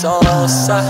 Sosa.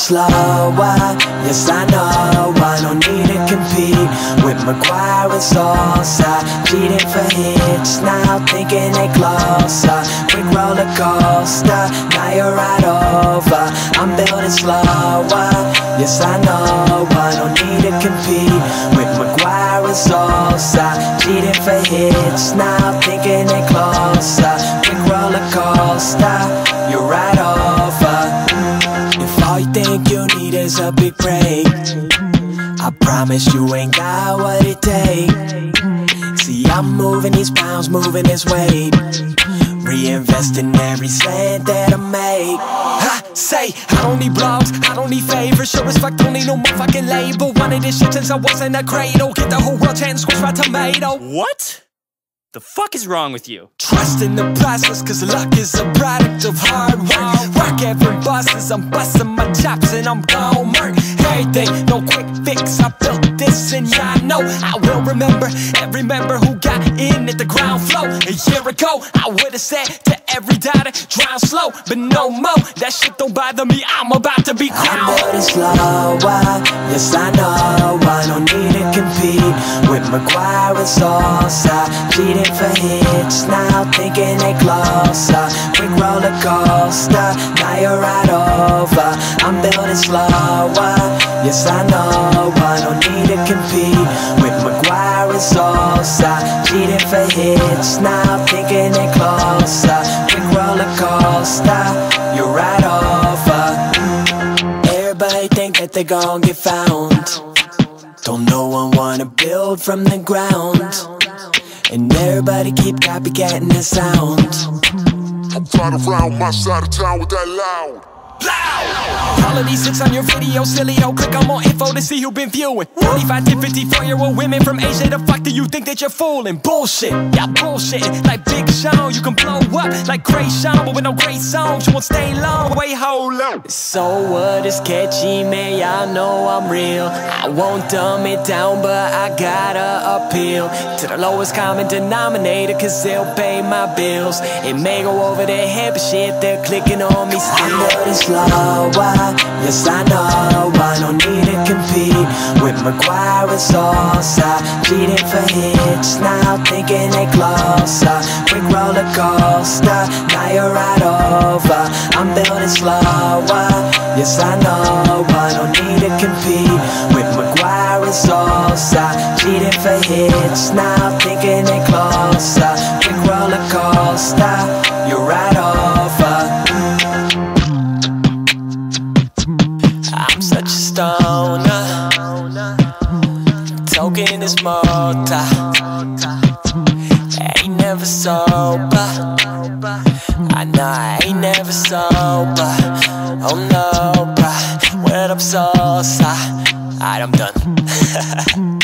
Slower. Yes, I know. I don't need to compete with McGwire and Sosa. Cheating for hits. Now thinking they closer. Quick roller coaster. Now you're right over. I'm building slower. Yes, I know. I don't need to compete with McGwire and Sosa. Cheating for hits. Now thinking they closer. Quick roller coaster. You're right is a big break, I promise you ain't got what it takes. See, I'm moving these pounds, moving this weight. Reinvesting every cent that I make. I say, I don't need blogs, I don't need favors. Sure as fuck, don't need no motherfucking label. Wanted this shit since I was in a cradle. Get the whole world chance, squish my tomato. What? The fuck is wrong with you? Trust in the process, cause luck is a product of hard work. Rock every bosses, I'm busting my chops and I'm gon' murk everything. No quick fix, I built this and yeah, I know I will remember every member who got in at the ground floor. A year ago, I would've said to every doubter, drown slow, but no more. That shit don't bother me, I'm about to be crowned. I'm building slower, yes I know. I don't need to compete with McGwire and Sosa. Cheating for hits, now thinking they closer. Quick roller coaster, now you're right over. I'm building slower, yes I know. I don't need to compete with McGwire and Sosa. Cheating for hits, now thinking they closer. Quick roller coaster, you're right over. Mm. Everybody think that they gon' get found. Don't no one wanna build from the ground. And everybody keep copycatting the sound. I'm flying around my side of town with that loud. Of these on your video, silly. Oh, click on more info to see who been viewing. 45 to 54 year old women from Asia. The fuck do you think that you're fooling? Bullshit, yeah, bullshit. Like Big Sean, you can blow up like Gray Sean, but with no great songs, you won't stay long. Wait, hold up. So what is catchy, man? Y'all know I'm real. I won't dumb it down, but I gotta appeal to the lowest common denominator, cause they'll pay my bills. It may go over their head, but shit, they're clicking on me still slower, yes I know. I don't need to compete with McGwire and Sosa Cheating for hits, now thinking they closer. Quick roller coaster, now you're right over. I'm building slower, yes I know. I don't need to compete with McGwire and Sosa Cheating for hits, now thinking they closer. Quick roller stoner Token is motor Ain't never sober. I know I ain't never sober. Oh no, bruh. What up, Sosa? Alright, I'm done